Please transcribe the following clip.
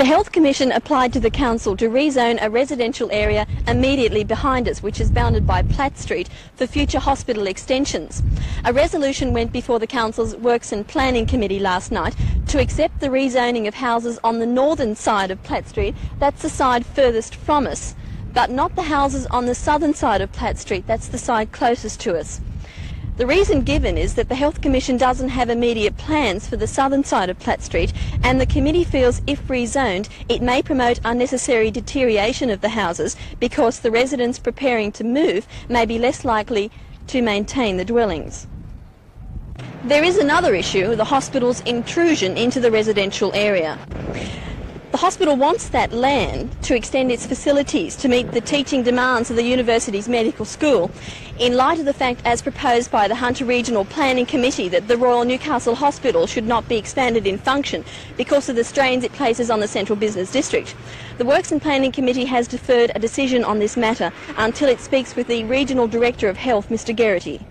The Health Commission applied to the Council to rezone a residential area immediately behind us, which is bounded by Platt Street, for future hospital extensions. A resolution went before the Council's Works and Planning Committee last night to accept the rezoning of houses on the northern side of Platt Street, that's the side furthest from us, but not the houses on the southern side of Platt Street, that's the side closest to us. The reason given is that the Health Commission doesn't have immediate plans for the southern side of Platt Street and the committee feels if rezoned it may promote unnecessary deterioration of the houses because the residents preparing to move may be less likely to maintain the dwellings. There is another issue, the hospital's intrusion into the residential area. The hospital wants that land to extend its facilities to meet the teaching demands of the university's medical school in light of the fact as proposed by the Hunter Regional Planning Committee that the Royal Newcastle Hospital should not be expanded in function because of the strains it places on the central business district. The Works and Planning Committee has deferred a decision on this matter until it speaks with the Regional Director of Health, Mr Geraghty.